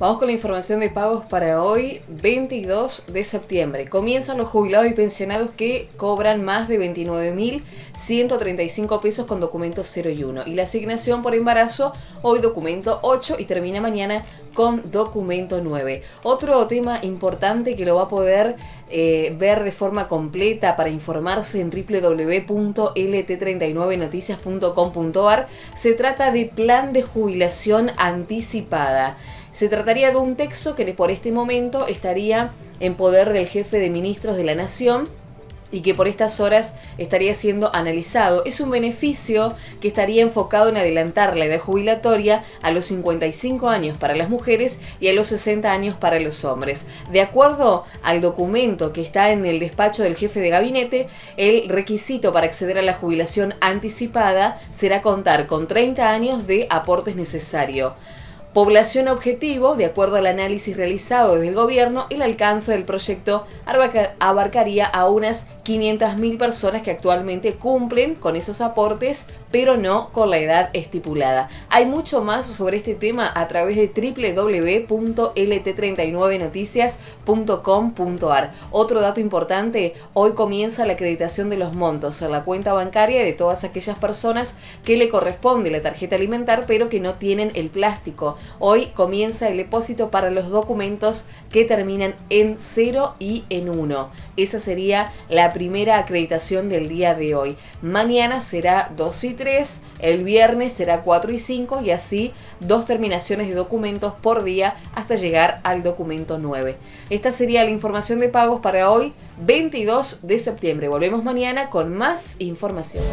Vamos con la información de pagos para hoy, 22 de septiembre. Comienzan los jubilados y pensionados que cobran más de 29.135 pesos con documento 0 y 1. Y la asignación por embarazo, hoy documento 8 y termina mañana con documento 9. Otro tema importante que lo va a poder eh, ver de forma completa para informarse en www.lt39noticias.com.ar se trata de plan de jubilación anticipada. Se trataría de un texto que por este momento estaría en poder del jefe de ministros de la Nación y que por estas horas estaría siendo analizado. Es un beneficio que estaría enfocado en adelantar la edad jubilatoria a los 55 años para las mujeres y a los 60 años para los hombres. De acuerdo al documento que está en el despacho del jefe de gabinete, el requisito para acceder a la jubilación anticipada será contar con 30 años de aportes necesarios. Población objetivo, de acuerdo al análisis realizado desde el gobierno, el alcance del proyecto abarcaría a unas 500.000 personas que actualmente cumplen con esos aportes, pero no con la edad estipulada. Hay mucho más sobre este tema a través de www.lt39noticias.com.ar. Otro dato importante, hoy comienza la acreditación de los montos en la cuenta bancaria de todas aquellas personas que le corresponde la tarjeta alimentar, pero que no tienen el plástico. Hoy comienza el depósito para los documentos que terminan en 0 y en 1. Esa sería la primera acreditación del día de hoy. Mañana será 2 y 3, el viernes será 4 y 5 y así dos terminaciones de documentos por día hasta llegar al documento 9. Esta sería la información de pagos para hoy, 22 de septiembre. Volvemos mañana con más información.